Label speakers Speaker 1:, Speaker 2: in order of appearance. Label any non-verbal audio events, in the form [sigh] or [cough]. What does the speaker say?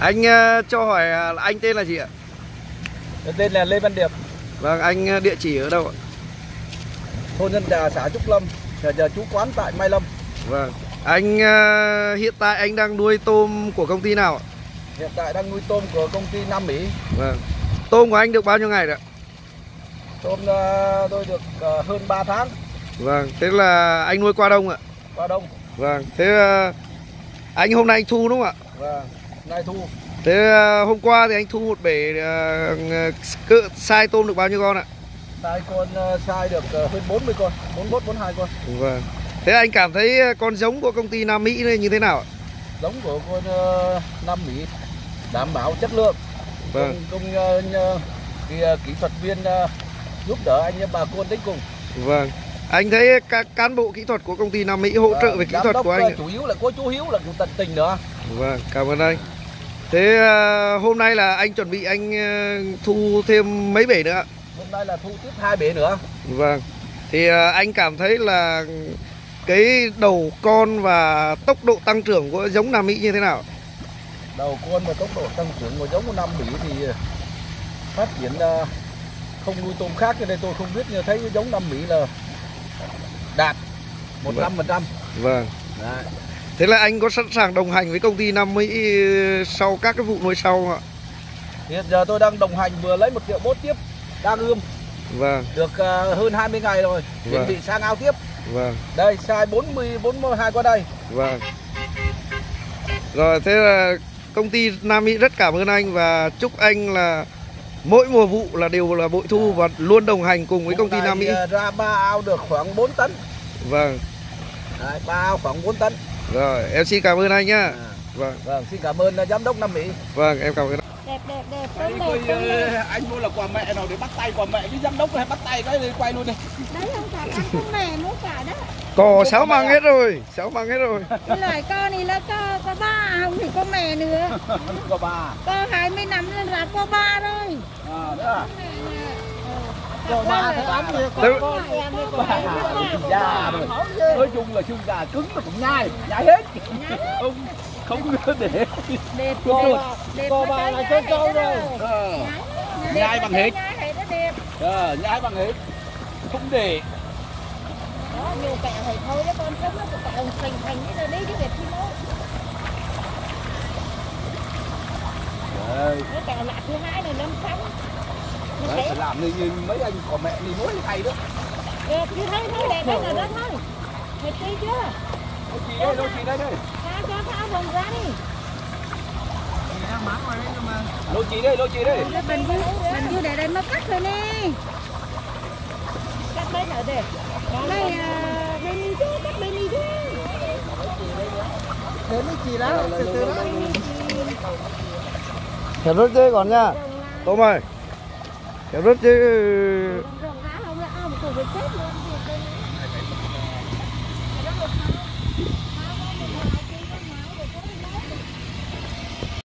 Speaker 1: Anh uh, cho hỏi uh, anh tên là gì ạ?
Speaker 2: Tên là Lê Văn Điệp.
Speaker 1: Vâng, anh uh, địa chỉ ở đâu ạ?
Speaker 2: Thôn Nhân Trà, xã Trúc Lâm. Giờ, giờ chú quán tại Mai Lâm.
Speaker 1: Vâng. Anh hiện tại anh đang nuôi tôm của công ty nào ạ?
Speaker 2: Hiện tại đang nuôi tôm của công ty Nam Mỹ.
Speaker 1: Vâng. Tôm của anh được bao nhiêu ngày rồi ạ?
Speaker 2: Tôm tôi được hơn 3 tháng.
Speaker 1: Vâng, thế là anh nuôi qua đông ạ?
Speaker 2: Qua đông.
Speaker 1: Vâng, thế anh hôm nay anh thu đúng không ạ?
Speaker 2: Vâng, nay thu.
Speaker 1: Thế uh, hôm qua thì anh thu một bể uh, cự, sai tôm được bao nhiêu con ạ?
Speaker 2: Sai con uh, sai được uh, hơn 40 con, 41 42 con.
Speaker 1: Vâng. Thế anh cảm thấy con giống của công ty Nam Mỹ này như thế nào ạ?
Speaker 2: Giống của con uh, Nam Mỹ đảm bảo chất lượng.
Speaker 1: Vâng.
Speaker 2: Công, công uh, thì, uh, kỹ thuật viên uh, giúp đỡ anh bà con đến cùng.
Speaker 1: Vâng. Anh thấy các cán bộ kỹ thuật của công ty Nam Mỹ hỗ trợ về kỹ thuật của anh
Speaker 2: chủ yếu là có chú Hiếu là cũng tận tình nữa.
Speaker 1: Vâng, cảm ơn anh. Thế uh, hôm nay là anh chuẩn bị anh uh, thu thêm mấy bể nữa?
Speaker 2: Hôm nay là thu tiếp hai bể nữa.
Speaker 1: Vâng. Thì uh, anh cảm thấy là cái đầu con và tốc độ tăng trưởng của giống Nam Mỹ như thế nào?
Speaker 2: Đầu con và tốc độ tăng trưởng của giống của Nam Mỹ thì phát triển không nuôi tôm khác cho nên tôi không biết nhưng thấy giống Nam Mỹ là đạt 100%. Vâng.
Speaker 1: vâng. Đấy. Thế là anh có sẵn sàng đồng hành với công ty Nam Mỹ sau các cái vụ nuôi sau không ạ?
Speaker 2: Hiện giờ tôi đang đồng hành vừa lấy một triệu bốt tiếp đang ươm.
Speaker 1: Vâng.
Speaker 2: Được uh, hơn 20 ngày rồi. Chuẩn vâng. bị sang ao tiếp.
Speaker 1: Vâng.
Speaker 2: Đây size 40 42 qua đây.
Speaker 1: Vâng. Rồi thế là công ty Nam Mỹ rất cảm ơn anh và chúc anh là mỗi mùa vụ là đều là bội thu và luôn đồng hành cùng với công ty Nam Mỹ.
Speaker 2: À, ra ba ao được khoảng 4 tấn.
Speaker 1: Vâng.
Speaker 2: Đấy, ba ao khoảng 4 tấn.
Speaker 1: Rồi, em xin cảm ơn anh nhá. À.
Speaker 2: Vâng. Vâng, xin cảm ơn uh, giám đốc Nam Mỹ.
Speaker 1: Vâng, em cảm ơn.
Speaker 3: Đẹp đẹp đẹp,
Speaker 2: tốt đẹp, tốt đẹp. Anh mua là quà mẹ nào để bắt tay quà mẹ với giám đốc hay bắt tay cái đi quay luôn đi.
Speaker 3: Đấy không phải ăn con mẹ mua cả đó.
Speaker 1: Cò sáu mang hết rồi, sáu mang hết rồi.
Speaker 3: Loại con này là có có ba không thì có mẹ nữa. [laughs]
Speaker 2: có ba.
Speaker 3: Có 20 năm nên là có ba rồi.
Speaker 2: À, đó à. Già rồi. Nói chung là xương gà cứng mà cũng nhai, nhai hết. Không không để cô cô bà là cho câu rồi
Speaker 3: ờ.
Speaker 2: nhai bằng hết. ờ nhai bằng hết. Không để
Speaker 3: đó nhiều kẹo thì thôi đó con sống nó cũng kẹo thành thành cái rồi đi chứ đẹp chi mốt. Cái kẹo lạ thứ hai này năm sáu
Speaker 2: Đấy, phải làm như, như mấy anh có mẹ đi muối hay đó.
Speaker 3: Đẹp như thế thôi đẹp đấy rồi đó thôi. Mày tí chưa
Speaker 2: đâu chị đây đâu chị đây đây.
Speaker 3: Cho tháo vòng ra đi.
Speaker 2: Lô chị đây lô chị đây.
Speaker 3: Mình cứ mình cứ để đây nó cắt rồi nè. Cắt bên ở đây. Đây bên đi chứ cắt bên đi chứ.
Speaker 2: Để mấy chị đó từ từ đó.
Speaker 1: Kéo rớt chứ còn nha. Tôm ơi Kéo rớt chứ
Speaker 3: Rồng cá không là ao một củ chết luôn.